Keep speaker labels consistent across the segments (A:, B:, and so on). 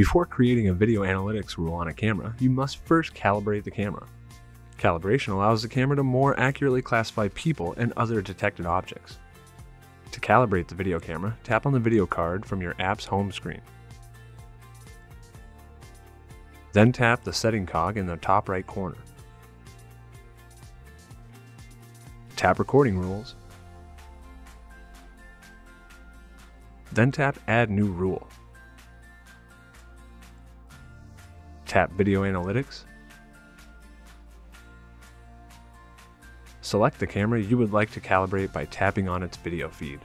A: Before creating a video analytics rule on a camera, you must first calibrate the camera. Calibration allows the camera to more accurately classify people and other detected objects. To calibrate the video camera, tap on the video card from your app's home screen. Then tap the setting cog in the top right corner. Tap Recording Rules. Then tap Add New Rule. Tap Video Analytics. Select the camera you would like to calibrate by tapping on its video feed.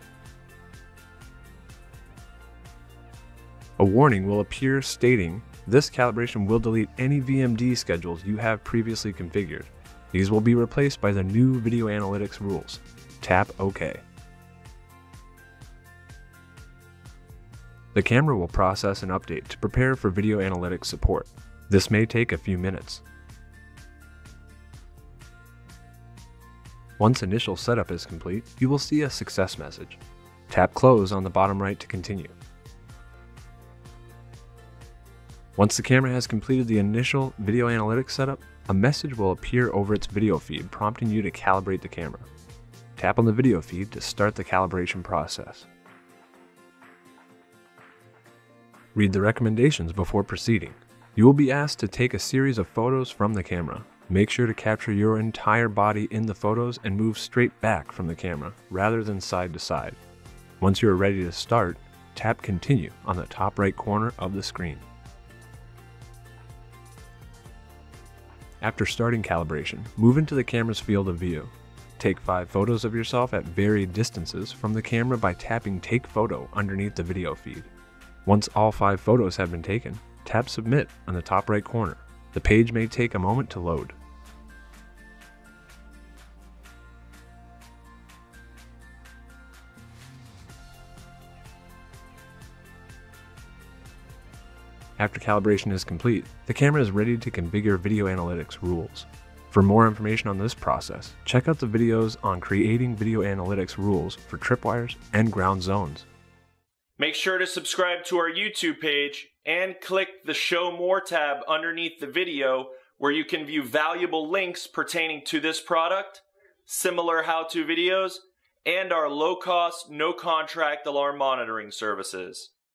A: A warning will appear stating this calibration will delete any VMD schedules you have previously configured. These will be replaced by the new video analytics rules. Tap OK. The camera will process an update to prepare for video analytics support. This may take a few minutes. Once initial setup is complete, you will see a success message. Tap Close on the bottom right to continue. Once the camera has completed the initial video analytics setup, a message will appear over its video feed prompting you to calibrate the camera. Tap on the video feed to start the calibration process. Read the recommendations before proceeding. You will be asked to take a series of photos from the camera. Make sure to capture your entire body in the photos and move straight back from the camera rather than side to side. Once you are ready to start, tap Continue on the top right corner of the screen. After starting calibration, move into the camera's field of view. Take 5 photos of yourself at varied distances from the camera by tapping Take Photo underneath the video feed. Once all 5 photos have been taken, tap Submit on the top right corner. The page may take a moment to load. After calibration is complete, the camera is ready to configure video analytics rules. For more information on this process, check out the videos on creating video analytics rules for tripwires and ground zones.
B: Make sure to subscribe to our YouTube page and click the Show More tab underneath the video where you can view valuable links pertaining to this product, similar how-to videos, and our low-cost, no-contract alarm monitoring services.